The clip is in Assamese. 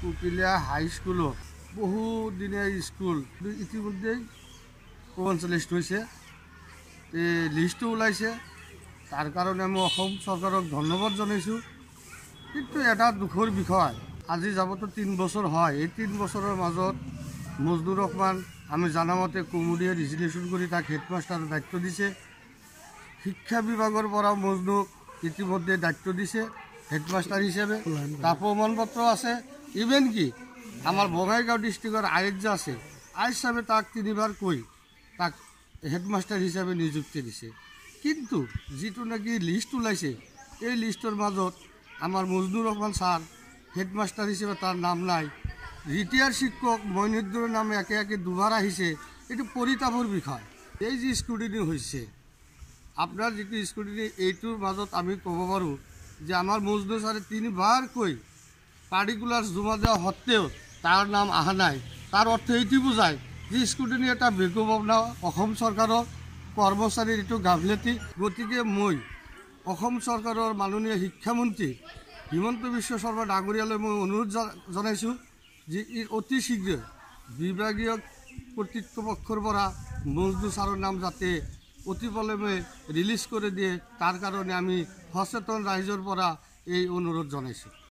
কুকিলীয়া হাইস্কুলত বহুদিনীয়া স্কুল। ইতিমধ্যেই পঞ্চল্লিষ্ট হৈছে। এই লিষ্টটো ওলাইছে। তাৰ কাৰণে মই অসম চৰকাৰক ধন্যবাদ জনাইছোঁ। কিন্তু এটা দুখৰ বিষয় আজি যাবতো তিনি বছৰ হয়। এই তিনি বছৰৰ মাজত মজদুৰ ৰহমান আমি জানামতে কুমুদিয়ে ৰিজলিউশ্যন কৰি তাক হেডমাষ্টাৰৰ দায়িত্ব দিছে। শিক্ষা বিভাগৰ পৰা মজনুক ইতিমধ্যে দায়িত্ব দিছে হেডমাষ্টাৰ হিচাপে। তাৰ প্ৰমাণপত্ৰ আছে। ইভেন কি আমাৰ বঙাইগাঁও ডিষ্ট্ৰিক্টৰ আই এইচ যে আছে। আই হিচাপে তাক তিনিবাৰ কৈ তাক হেডমাষ্টাৰ হিচাপে নিযুক্তি দিছে। কিন্তু যিটো নেকি লিষ্ট ওলাইছে এই লিষ্টৰ মাজত আমাৰ মজনুৰ ৰহমান ছাৰ হেডমাষ্টাৰ হিচাপে তাৰ নাম নাই। ৰিটায়াৰ শিক্ষক মইনুদ্দিনৰ নাম একে একে দুবাৰ আহিছে এইটো পৰিতাপৰ বিষয়। এই যি স্কুটিনি হৈছে আপোনাৰ যিটো স্কুটিনি এইটোৰ মাজত আমি ক'ব পাৰোঁ যে আমাৰ মজনু ছাৰে তিনিবাৰকৈ পাৰ্টিকুলাৰ জমা দিয়া সত্ত্বেও তাৰ নাম অহা নাই। তাৰ অৰ্থ এইটো বুজায় যে স্কুটিনি এটা বিজ্ঞাপনা অসম চৰকাৰৰ কৰ্মচাৰীৰ এইটো গাফিলতি গতিকে মই অসম চৰকাৰৰ মাননীয় শিক্ষামন্ত্ৰী হিমন্ত বিশ্ব শৰ্মা ডাঙৰীয়ালৈ মই অনুৰোধ জনাইছোঁ যে ই অতি শীঘ্ৰে বিভাগীয় কৰ্তৃপক্ষৰ পৰা মজদুৰ ছাৰৰ নাম যাতে অতি পলমে ৰিলিজ কৰি দিয়ে তাৰ কাৰণে আমি সচেতন ৰাইজৰ পৰা এই অনুৰোধ জনাইছোঁ।